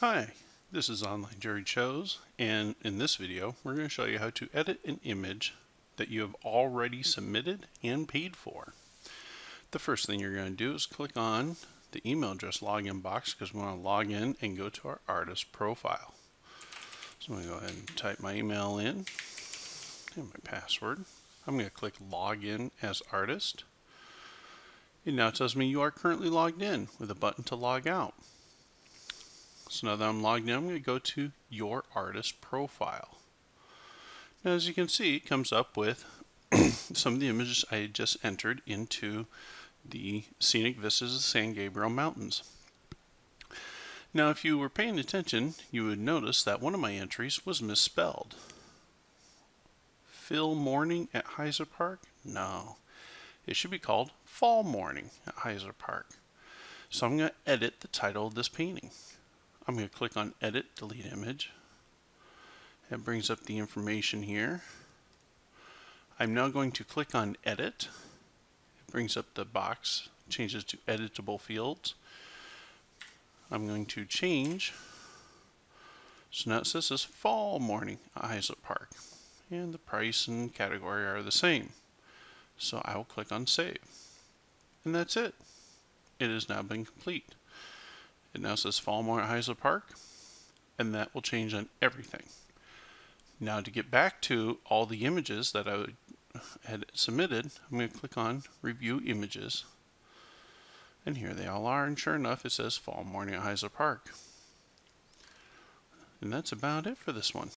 Hi, this is Online Juried Shows, and in this video we're going to show you how to edit an image that you have already submitted and paid for. The first thing you're going to do is click on the email address login box because we want to log in and go to our artist profile. So I'm going to go ahead and type my email in and my password. I'm going to click login as artist. It now tells me you are currently logged in with a button to log out. So now that I'm logged in, I'm going to go to your artist profile. Now as you can see, it comes up with some of the images I just entered into the Scenic Vistas of the San Gabriel Mountains. Now if you were paying attention, you would notice that one of my entries was misspelled. Phil Morning at Heiser Park? No. It should be called Fall Morning at Heiser Park. So I'm going to edit the title of this painting. I'm going to click on Edit Delete Image. It brings up the information here. I'm now going to click on Edit. It brings up the box, changes to editable fields. I'm going to change. So now it says this Fall Morning at Park. And the price and category are the same. So I will click on Save. And that's it. It has now been complete. It now says Fallmore at Heiser Park, and that will change on everything. Now to get back to all the images that I had submitted, I'm going to click on Review Images. And here they all are, and sure enough, it says Fall Morning at Heiser Park. And that's about it for this one.